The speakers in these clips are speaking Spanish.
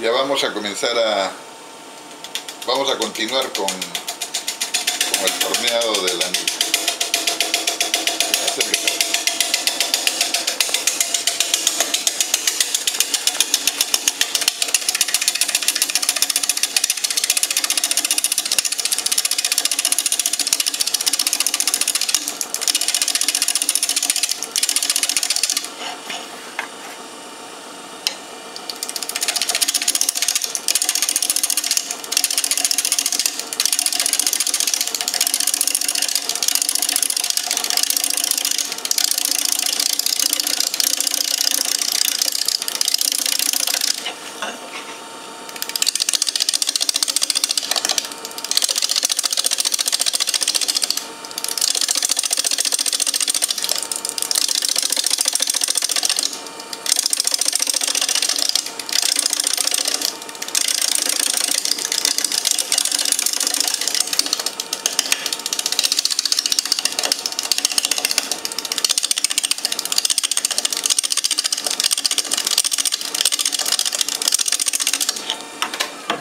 Ya vamos a comenzar a... Vamos a continuar con, con el torneado del anillo.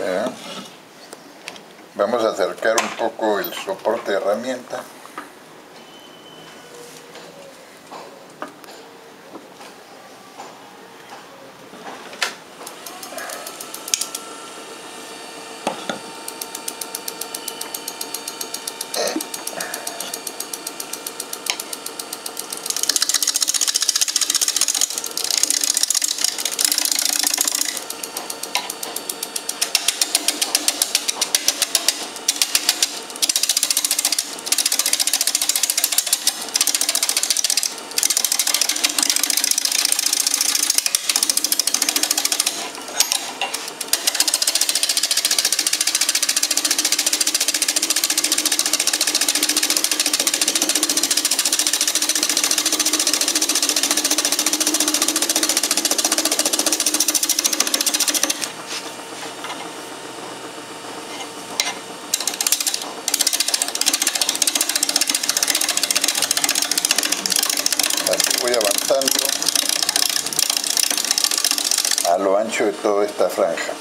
Ya. Vamos a acercar un poco el soporte de herramienta. Así voy avanzando a lo de toda esta franja.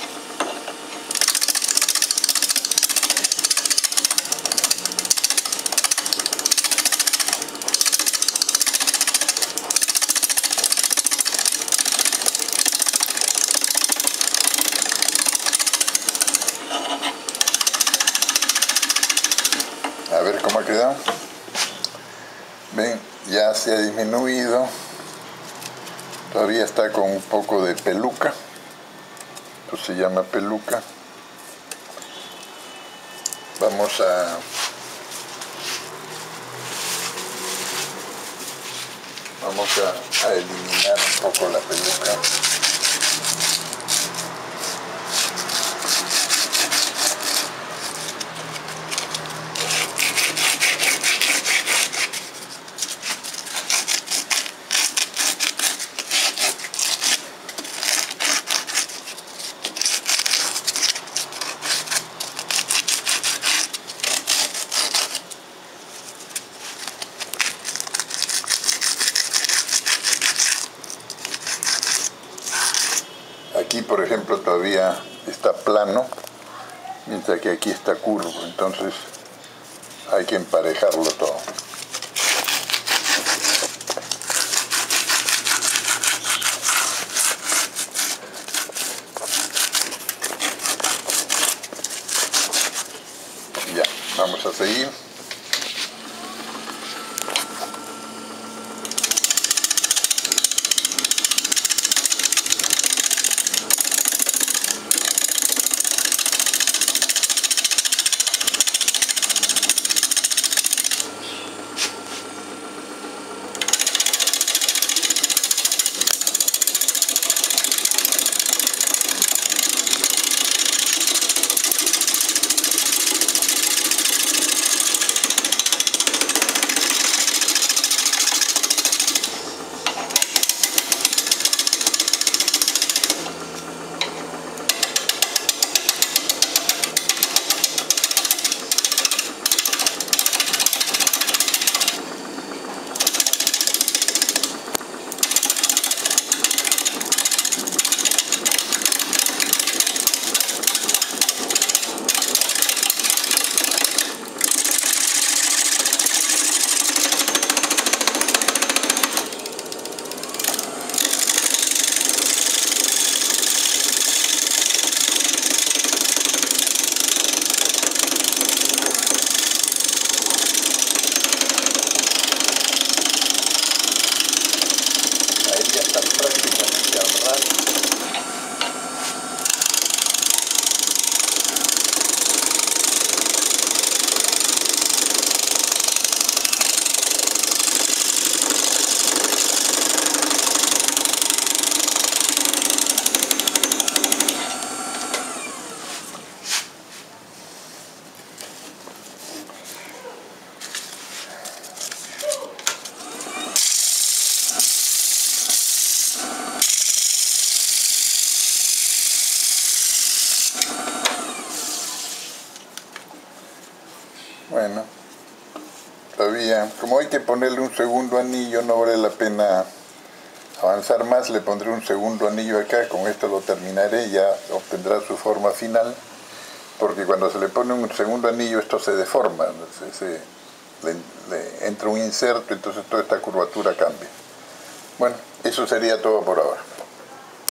A ver cómo ha quedado. Ven, ya se ha disminuido. Todavía está con un poco de peluca. Esto se llama peluca. Vamos a... Vamos a, a eliminar un poco la peluca. Aquí, por ejemplo, todavía está plano, mientras que aquí está curvo. Entonces hay que emparejarlo todo. Ya, vamos a seguir. Bueno, todavía, como hay que ponerle un segundo anillo, no vale la pena avanzar más, le pondré un segundo anillo acá, con esto lo terminaré, ya obtendrá su forma final, porque cuando se le pone un segundo anillo esto se deforma, se, le entra un inserto, entonces toda esta curvatura cambia. Bueno, eso sería todo por ahora.